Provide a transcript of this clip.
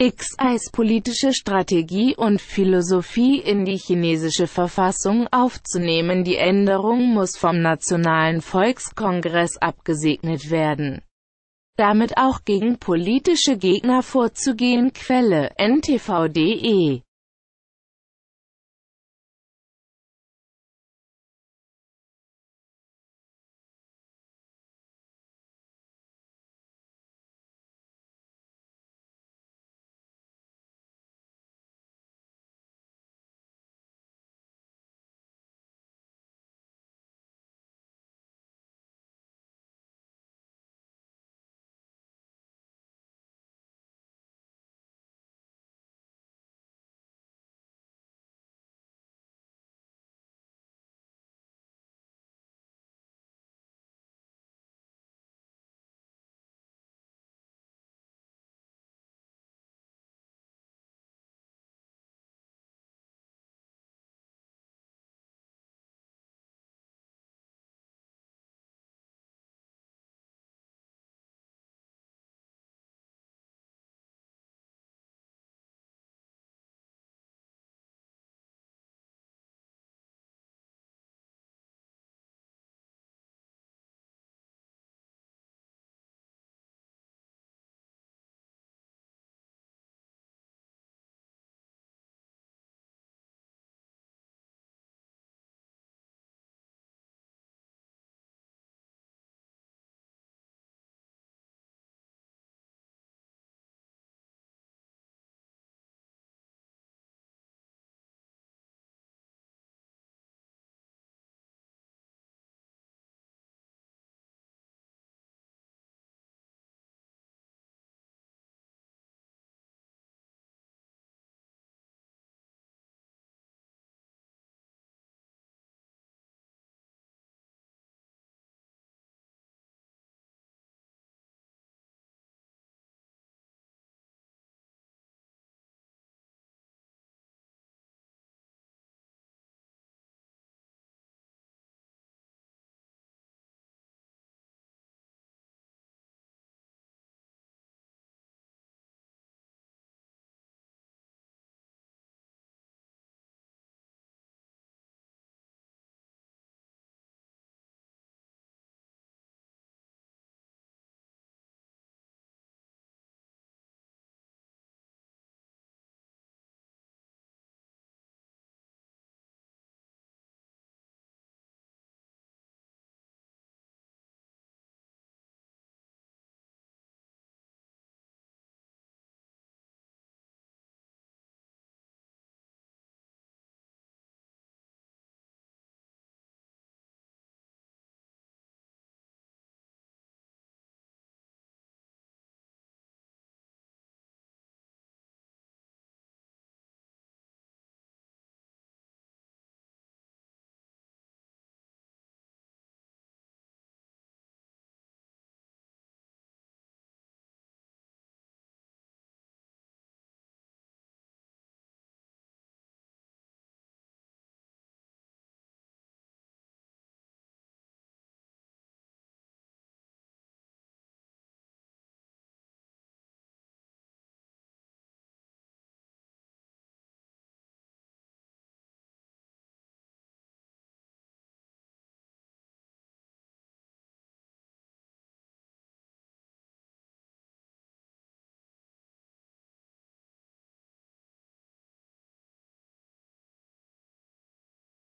X als politische Strategie und Philosophie in die chinesische Verfassung aufzunehmen. Die Änderung muss vom Nationalen Volkskongress abgesegnet werden. Damit auch gegen politische Gegner vorzugehen. Quelle: ntv.de